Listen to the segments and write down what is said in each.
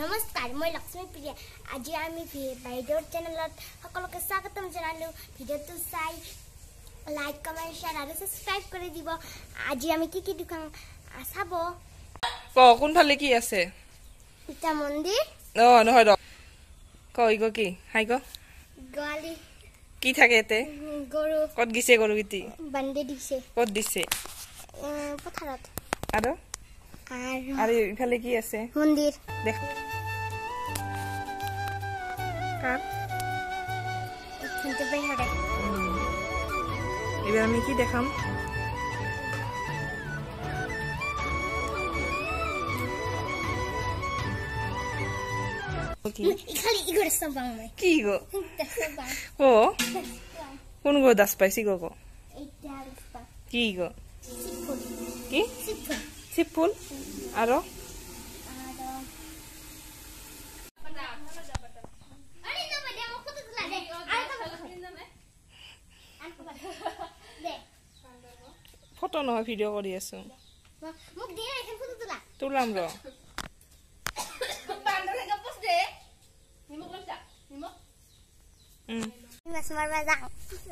নমস্কাৰ মই লক্ষ্মী প্ৰিয়া আজি আমি বাইদেউৰ চেনেলত সকলোকে স্বাগতম জনালোঁ ভিডিঅ'টো চাই লাইক কমেণ্ট শ্বেয়াৰ আৰু ছাবস্ক্ৰাইব কৰি দিব আজি আমি কি কি দোকান চাব ক কোনফালে কি আছে? ইটা মন্দিৰ অ নহয় ক ইগ কি? হাই ক গোৱালি কি থাকে গৰু। ক'ত গিছে গৰুকেইটি বান্ধি দিছে। ক'ত দিছে? পথাৰত। আৰু? আৰু ইফালে কি আছে? মন্দিৰ। দেখ। এইবাৰ আমি কি দেখাম? কি গ ক? কোন গ দাস পাইছি গ ক? গ কি চিপ ফুল আৰে ফটো নহয় ভিডিঅ' কৰি আছো তোলাম যাও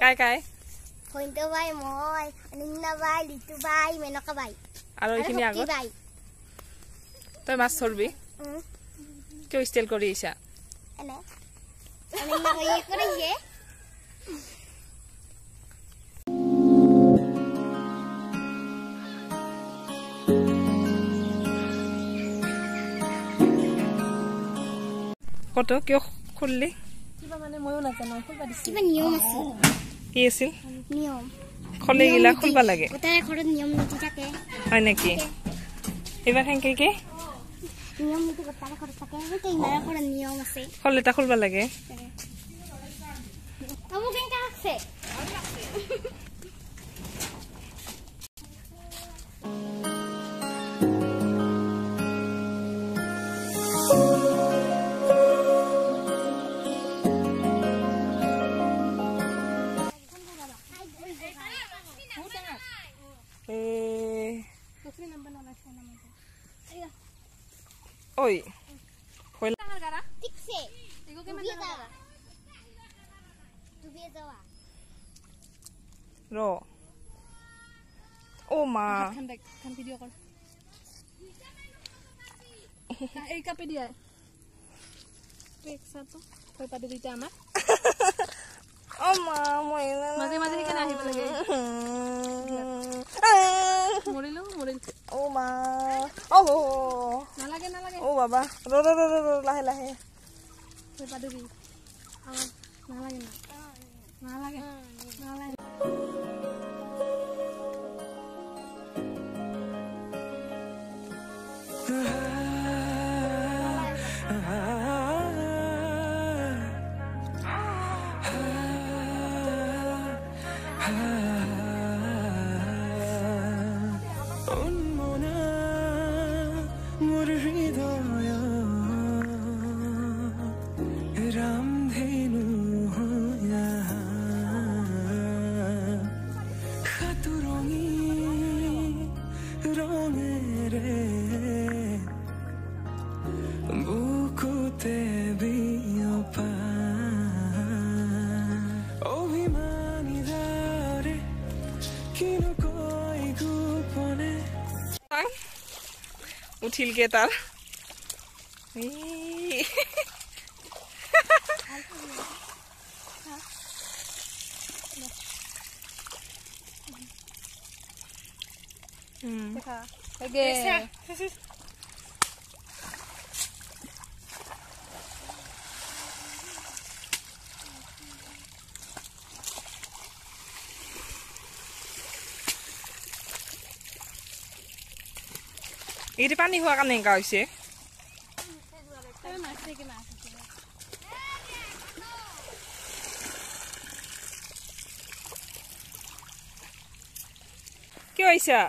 কাই কাই ফইন্ত বাই মই অনন্য বাই লিটু বাই মেনকা বাই আৰু এইখিনি আগত তই মাছ ধৰবি। কিয় ষ্টাইল কৰি আহিছা? কত? কিয় খুললি? কিবা নিয়ম আছে। কি আছিল? নিয়ম। খলে গিলা খুলবা লাগে। গোটাই ঘৰত নিয়ম নীতি থাকে। হয় নেকি? এইবাৰ সেনেকে কি? নিয়ম নীতি গোটাই ঘৰত থাকে। নিয়ম আছে। খল এটা খুলবা লাগে। ডুবিয়ে যাবা ডুবিয়ে যাওয়া ৰ অ মা এই কাপে দিয়া একসাথে ভয় পাতি দিতে আমাক অ মা মই মাজে মাজে সেইকাৰণে আহিব লাগে মৰিলো মৰিল অ মা অ নালাগে নালাগে অ বাবা ৰ ৰ ৰ berpadu di awan malang enak malang ya malang 온몸나 물을 휘어요 উঠিলকে তাৰ ই। উম। এইটো পানী হোৱাৰ কাৰণে এনেকুৱা হৈছে কিয় আহিছা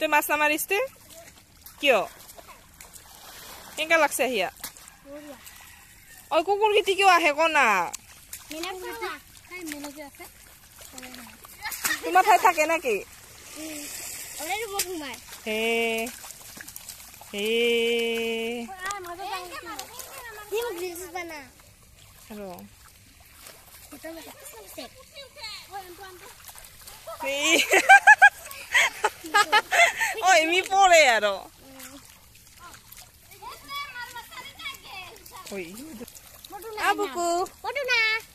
তই মাছ নামাৰিছ তই কিয় কেনেকা লাগছে আহিয়া ঐ কুকুৰ কেইটি কিয় আহে কনা তোমাৰ ঠাইত থাকে নেকি Hei. Hei. Dimo grises bana. Hello. Oi, mi pole ero. Oi. Abuku. Moduna.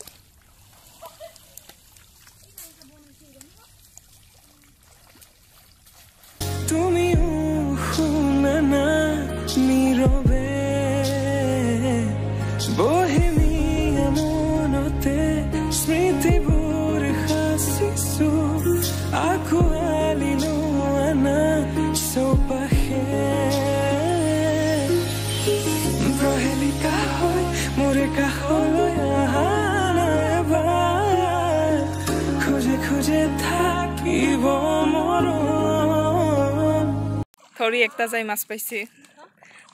ধৰি একটা যাই মাছ পাইছে।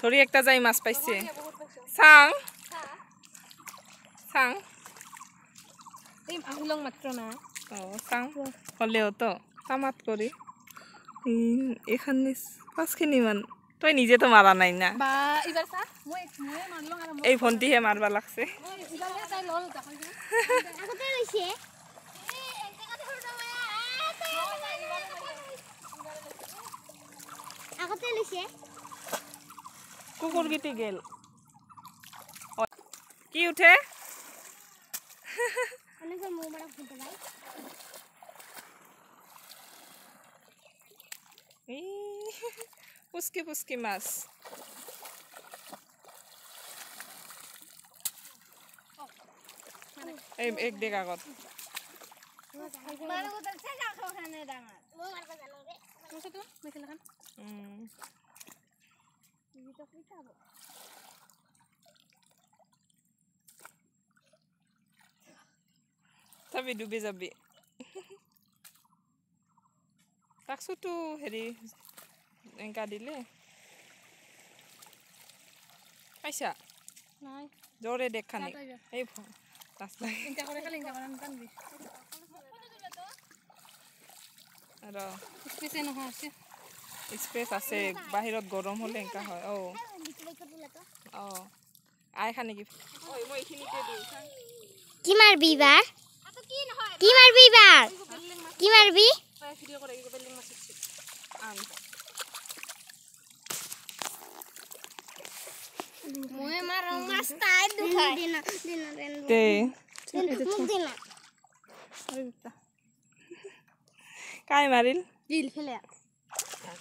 ধৰি একটা যাই মাছ পাইছে। চাং। চাং। অ চাং। হ'লেও তো কামাত কৰি। এইখানি পাঁচখিনিমান তই নিজেতো মাৰা নাই না। এই ভণ্টিহে মাৰবা লাগছে। Lucu ya. কুকুৰকেইটি গেল অ, কি উঠে পুচকি পুচকি মাছ এই এক দেখ আগত মেখেলাখন উম, Dito kita bo. চাবি ডুবি যাবি তাকছোতো হেৰি এনেকা দিলে পাইছা নাই জোৰে দেখানি তাত আহিবা। এই ভ- ৰাস্তা ইনকা কৰে খালি ইনকা কৰে টানবি আৰু স্পেচে নহয় আছে স্পেচ আছে বাহিৰত গৰম হ'লে এনেকা হয় অঁ. অঁ আই খা নেকি। কি মারবি এবার কি মারবি এবার কি মই মাছ তাই দুখাই। দিনা দিনা দিনা। দুটা। কাই মাৰিল? দিল ফেলে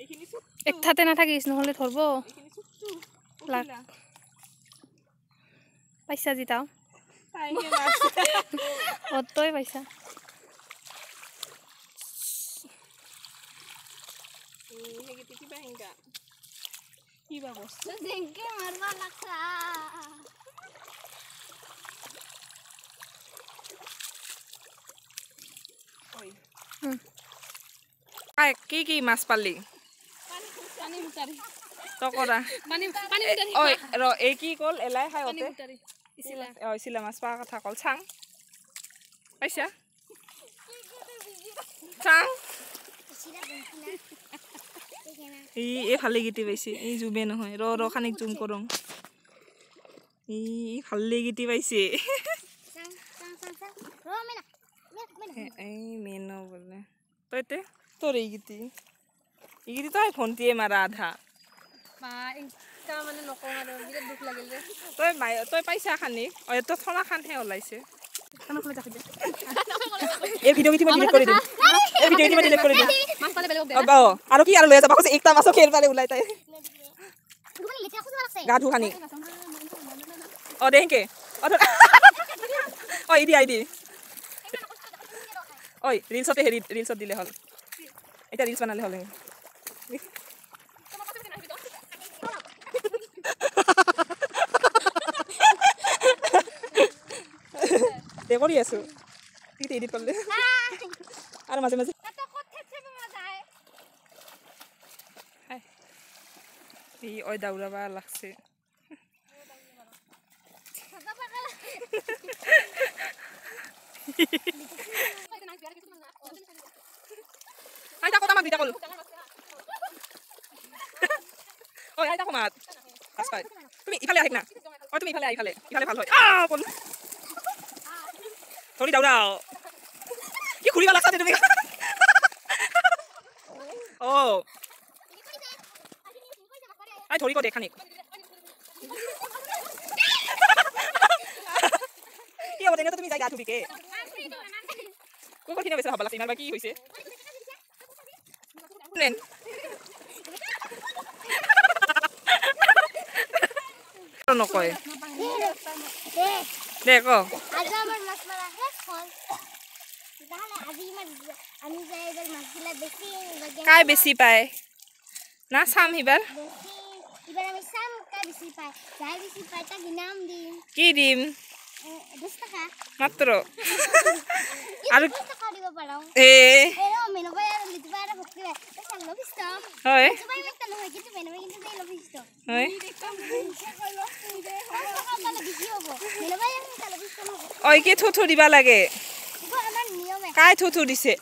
এইখিনি চুপ এক ঠাতে নাথাকিছ নহ'লে ধৰব। পাইছা যি তাও। তাইহে মাৰছে অতই পাইছা। কিবা বস্তু। যেনকে মাৰবা লাগছা। ঐ। হুম। আই কি কি মাছ পালি? পানী মুটাৰি তই কৰা পানী পানী মুটাৰি ঐ ৰ এই কি কল? এলাই খাই পানী অতে। মুটাৰি ইচিলা। অ চিলা মাছ পোৱা কথা কল। চাং। পাইছা? চাং। ই এই ভালে গীতি পাইছে। এই জুবে নহয়। ৰ ৰ খানিক জুম কৰং। ই ভালে গীতি পাইছে। এই মেন বোলে। তই তে তোৰ এই গীতি এই গীতি তই ভণ্টিয়ে মাৰা আধা। বা ইনকা মানে নকওঁ আৰু বিৰাট দুখ লাগিল যে তই মাই তই পাইছা খানি? অ তোৰ থলা খানহে ওলাইছে। কাণৰ ফালে যাক এই ভিডিঅ' গীতি মই ডিলিট কৰি দিম। এই ভিডিঅ' গীতি মই ডিলিট কৰি দিম। মাছ পালে বেলেগক দে। অ অ, আৰু কি আৰু লৈ যাবা কৈছে একটা মাছো খেল পালে ওলাই তাই। গুবানি লেটা খুঁজে লাগছে গা ধু খানি। অ দে হেংকে অ ধৰ। অ ইদি আইদি ঐ ৰিলচতে হেৰি ৰিলচত দিলে হ'ল। এতিয়া ৰিলচ বনালে হ'ল দে আছো। ঠিক এডিট কৰিলে। আৰু মাজে মাজে এই ঐ দাউৰাবা লাগছে। দুইটা কল ঐ আইতা সমাত ৰাস্তাত তুমি ইফালে আহিক না ঐ তুমি ইফালে আহি ইফালে ইফালে ভাল হয় কল ধৰি কি ঘূৰিব লাগছা তে তুমি অ আই দে খানিক কি হ'ব তেনেহ'লে তুমি যাই গা ধুবিকে কুকুৰখিনি বেছি হ'ব লাগছে ইমান বা কি হৈছে নেন নকয় দে ক আজি আমার মাছ মারা শেষ হল তাহলে আজি ইমান আমি যে এবার মাছগুলা বেশি কাই বেছি পায় না চাম সিবাৰ বেশি এবার আমি চাম কাই বেশি পাই যাই বেশি পাই তাক ইনাম দিম কি দিম এ, দশ টাকা মাত্ৰ আৰু দশ টাকা দিব পাৰো এ হয় কি থু থু দিবা লাগে কাই থু থু দিছে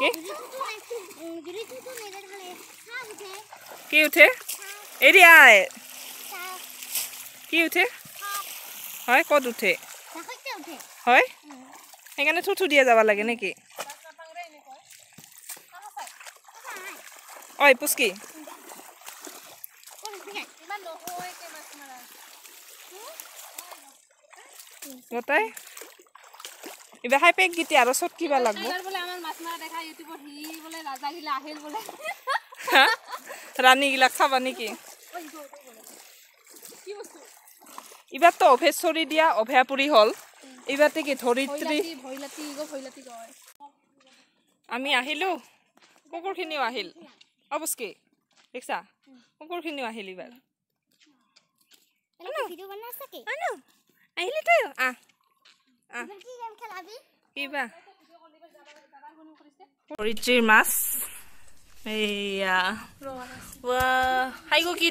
কি উঠে কি উঠে এৰি আই খা কি উঠে হয় ক'ত উঠে হয় সেইকাৰণে থু থু দিয়া যাব লাগে নেকি ঐ পুচকি গোটাই এইবাৰ খাই পেক গীতে আৰু চত কিবা লাগব এইবাৰ ৰাণীগিলাক চাবা নেকি এইবাৰতো অভেশ্বৰী দিয়া অভয়াপুৰী হ'ল এইবাৰতে কি ধৰিত্ৰী আমি আহিলোঁ কুকুৰখিনিও আহিল অৱশ্যে দেখিছা? কুকুৰখিনিও আহিল এইবাৰ তই আহ কিবা? ধৰিত্ৰীৰ মাছ। হাইগ কি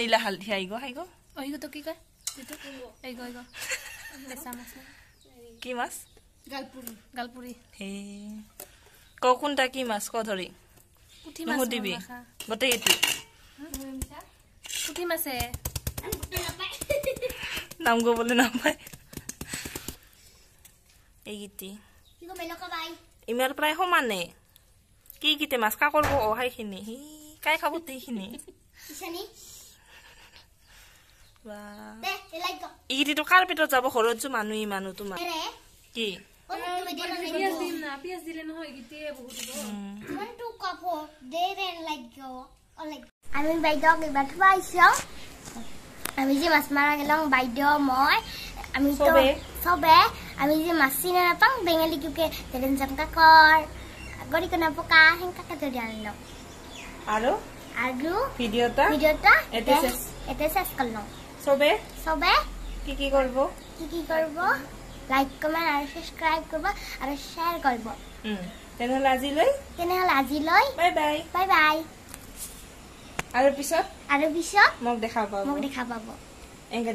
নীলা হালধি হাইগ কি কয়? কি মাছ? গালপুৰি গালপুৰি। ক কোনটা কি মাছ? ক ধৰি। পুঠি মাছ নুসুধিবি গোটেইকেইটি পুঠি মাছে নাম ক'বলৈ নাপায়। এইকেইটি কি গো মেনকা বাই। ইমাৰ প্ৰায় সমানে। কি কিতে মাছ কা কৰিব অ সেইখিনি। সি কাই খাব সেইখিনি? গো এইকেইটিতো কাৰ পেটত যাব? ঘৰত যে মানুহ মানুহ তোমাৰ। কি? ও পিঁয়াজ দিম না পিঁয়াজ দিলে নহয় গীতিয়ে বহুত. আমি বাইদেউক এইবাৰ থোৱাইছোঁ আমি যে মাছ মাৰা গেলাম বাইদেউ মই আমি চবে? আমি যে মাছ চিনি নাপাওঁ বেঙালী কিউকে তেৰেন জাম কাকৰ গৰিকো নাপকা সেনেকাকে ধৰি আনিলোঁ আৰু আৰু ভিডিঅ'টা ভিডিঅ'টা এতে চেছ। এতে চেছ কৰিলোঁ চবে চবে কি কি কৰিব কি কি কৰিব লাইক কমেণ্ট আৰু ছাবস্ক্ৰাইব কৰিব আৰু শ্বেয়াৰ কৰিব। তেনেহ'লে আজিলৈ তেনেহ'লে আজিলৈ বাই বাই বাই বাই আৰু পিছত? আৰু পিছত মোক দেখা পাব। মোক দেখা পাব। এনেকৈ